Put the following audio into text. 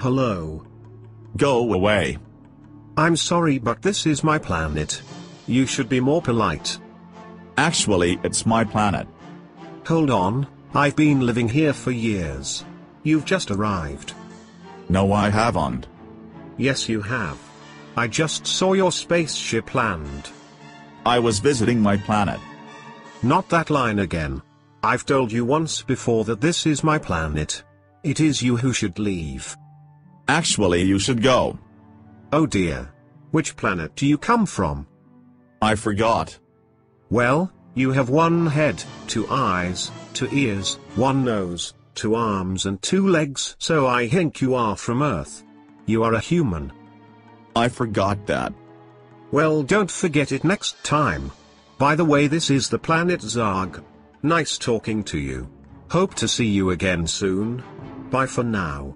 Hello. Go away. I'm sorry but this is my planet. You should be more polite. Actually, it's my planet. Hold on, I've been living here for years. You've just arrived. No, I haven't. Yes you have. I just saw your spaceship land. I was visiting my planet. Not that line again. I've told you once before that this is my planet. It is you who should leave. Actually, you should go. Oh dear. Which planet do you come from? I forgot. Well, you have one head, two eyes, two ears, one nose, two arms and two legs so I think you are from Earth. You are a human. I forgot that. Well don't forget it next time. By the way this is the planet Zarg. Nice talking to you. Hope to see you again soon. Bye for now.